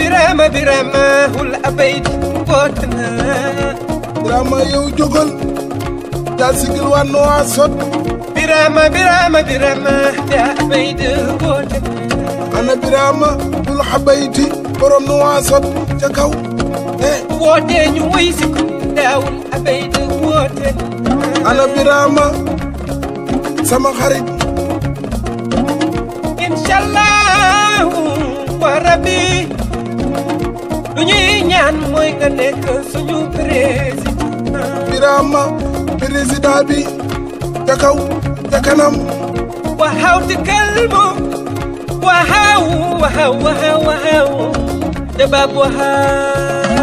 برامة برامة والأبيد بوتنا برامة يو جوجل تاسك الوان وعصد برامة برامة برامة يا أبيد بوتنا أنا برامة والحبيتي برام نواصد تكو إيه. ووتين ويسك داول أبيد بوتنا أنا برامة سما خريج kan mooy nga nekk suñu président. Birama président bi ca kaw ca kanam. waxaw ci kalmo waxaw waxaw waxaw waxaw